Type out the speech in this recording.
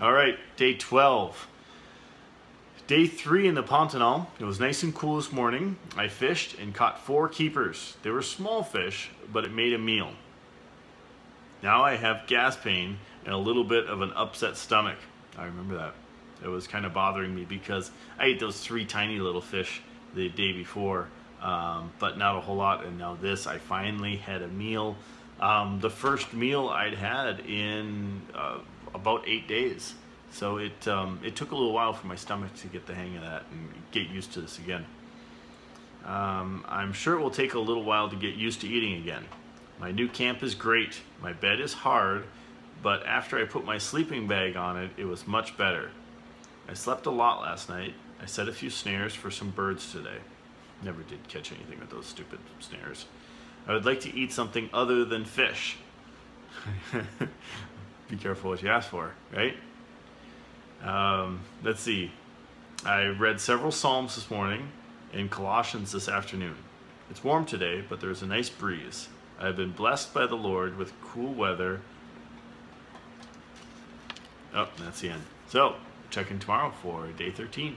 All right, day 12. Day three in the Pantanal. It was nice and cool this morning. I fished and caught four keepers. They were small fish, but it made a meal. Now I have gas pain and a little bit of an upset stomach. I remember that. It was kind of bothering me because I ate those three tiny little fish the day before, um, but not a whole lot. And now this, I finally had a meal. Um, the first meal I'd had in uh, about eight days. So it, um, it took a little while for my stomach to get the hang of that and get used to this again. Um, I'm sure it will take a little while to get used to eating again. My new camp is great. My bed is hard, but after I put my sleeping bag on it, it was much better. I slept a lot last night. I set a few snares for some birds today. Never did catch anything with those stupid snares. I would like to eat something other than fish. Be careful what you ask for, right? Um, let's see. I read several Psalms this morning and Colossians this afternoon. It's warm today, but there's a nice breeze. I have been blessed by the Lord with cool weather. Oh, that's the end. So, check in tomorrow for day 13.